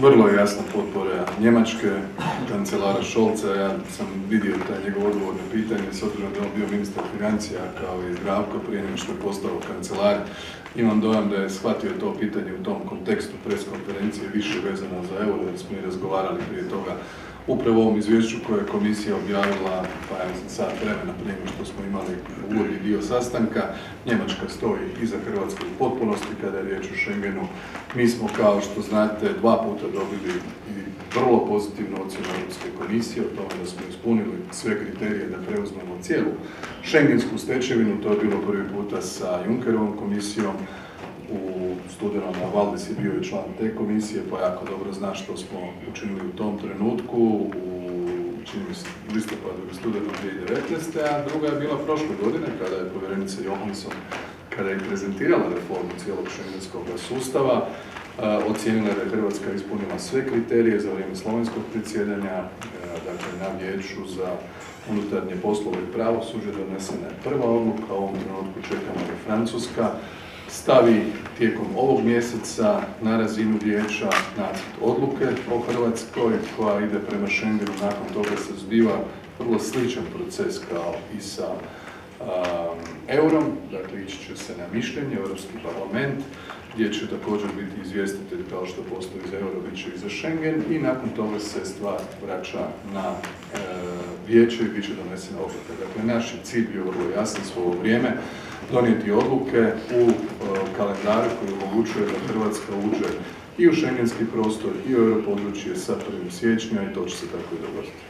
Vrlo je jasna potpora Njemačke, kancelara Šolca, ja sam vidio taj njegov odgovor na pitanje, s obzirom da je on bio ministar financija kao i Zdravko prije nego što je postao kancelar. Imam dojam da je shvatio to pitanje u tom kontekstu preskonferencije više vezano za euro, da smo i razgovarali prije toga upravo ovom izvješću koje je komisija objavila, pa ja sat vremena prije što smo imali uvodni dio sastanka. Njemačka stoji iza Hrvatske u potpunosti kada je riječ o Schengenu. Mi smo, kao što znate, dva puta dobili i vrlo pozitivnu ocjenu Europske komisije o tome da smo ispunili sve kriterije da preuzmemo cijelu šengensku stečevinu. To je bilo prvi puta sa Junckerovom komisijom u studenom, a Valdis je bio i član te komisije, pa jako dobro zna što smo učinili u tom trenutku, u listopadu ili studenom 2019. A druga je bila prošle godine, kada je povjerenica Johansson, kada je prezentirala reformu cijelog šengenskog sustava, ocijenila je da je Hrvatska ispunila sve kriterije za vrijeme slovenskog predsjedanja, dakle na vijeću za unutarnje poslove i pravosuđe donesena je prva odluka, u ovom trenutku čekamo da Francuska stavi tijekom ovog mjeseca na razinu vijeća nacrt odluke o Hrvatskoj koja ide prema Schengenu. Nakon toga se zbiva vrlo sličan proces kao i sa eurom, dakle ići će se na mišljenje, Europski parlament, gdje će također biti izvjestitelj kao što postoji za euro, bit će i za Schengen i nakon toga se stvar vraća na e, vijeće i bit će donesena odluka. Dakle, naš je cilj bio vrlo jasan svo ovo vrijeme, donijeti odluke u e, kalendaru koji omogućuje da Hrvatska uđe i u šengenski prostor i u europodručje sa 1. siječnja i to će se tako i dogoditi.